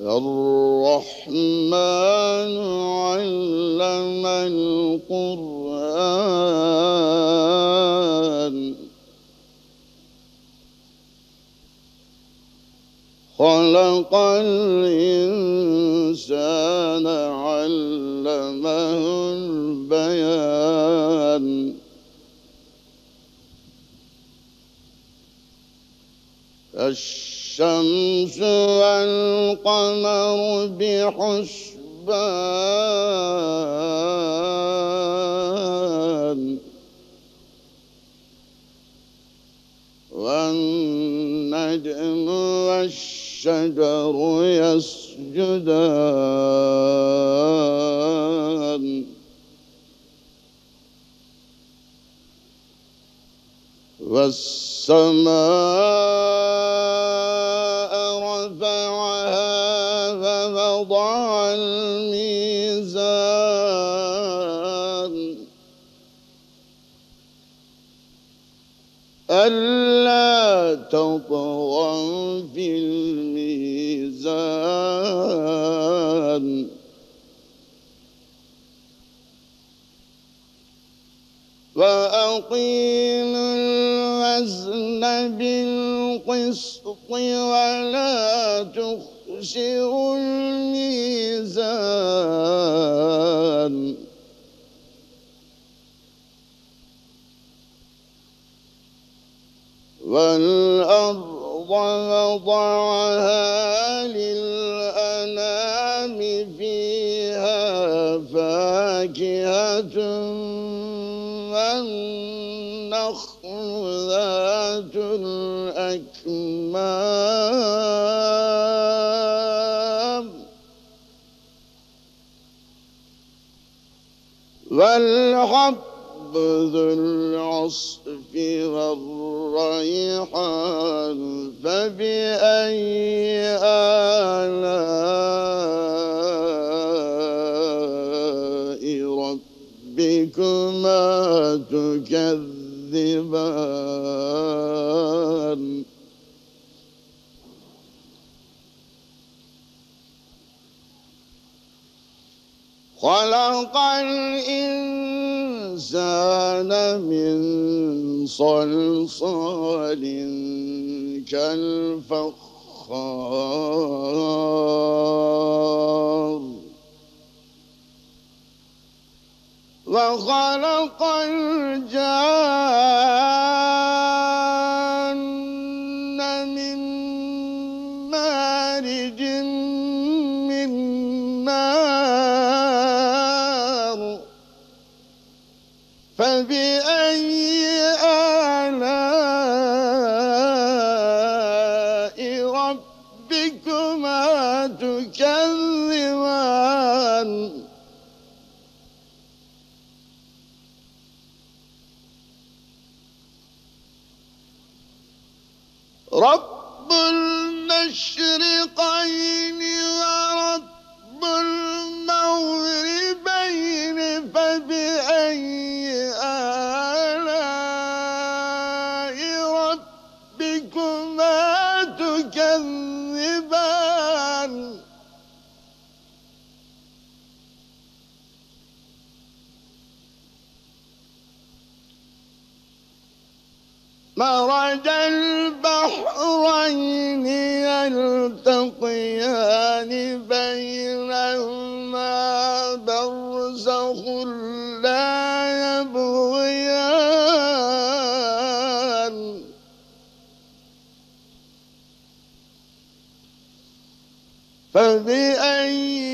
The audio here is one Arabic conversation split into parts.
الرحمن علم القرآن. خلق الإنسان علمه البيان. الشمس والقمر بحسبان. والنجم والشجر يسجدان. والسماء الميزان ألا تطغوا في الميزان. وأقيموا الوزن بالقسط ولا تخسروا الميزان. والأرض وضعها للأنام فيها فاكهة والنخل ذات الأكمام. والحب ذو العصف والريحان فبأي آلاء ربكما تكذبان؟ خلق الإنسان من صلصال كالفخار. وخلق الجان فبأي آلاء ربكما تكذبان؟ رب المشرقين ورب المغربين مرج البحرين يلتقيان بينهما برزخ لا يبغيان. فبأي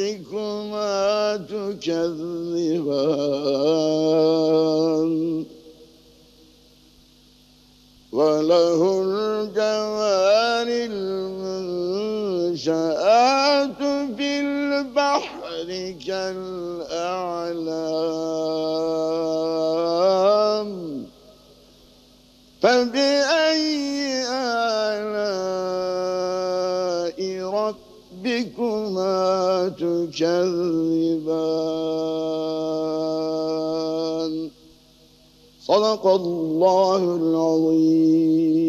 ربكما تكذبان. وله الجوار المنشآت في البحر كالأعلام. فبأي ربكما تكذبان صدق الله العظيم